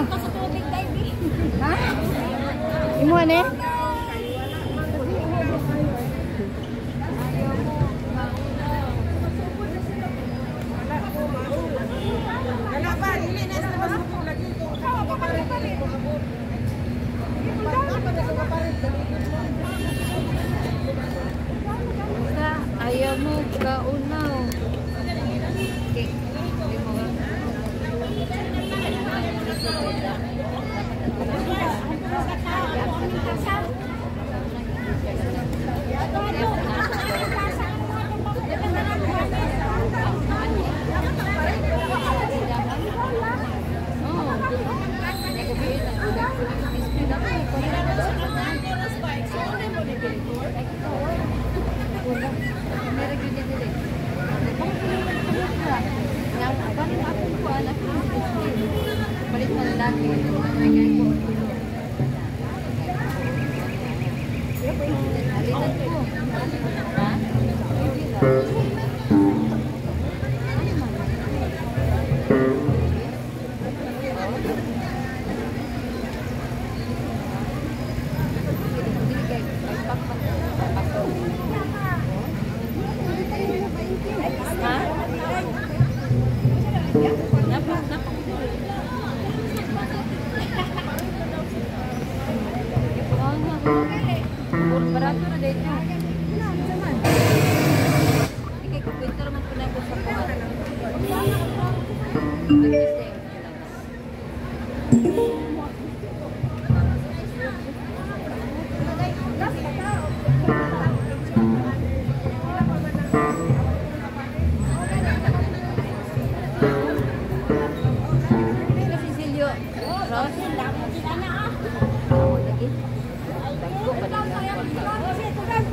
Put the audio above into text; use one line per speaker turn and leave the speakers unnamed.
Baby.
Ha? Imuha ni?
Wala pa, dili na sa mas mo lagi ko. Kawa pa pare pare.
Basta ayaw mo kaunaw. Okay. Balik na barato na dito. Ikay ko kwento naman ko na ko sa kuwan. Ross, lagi.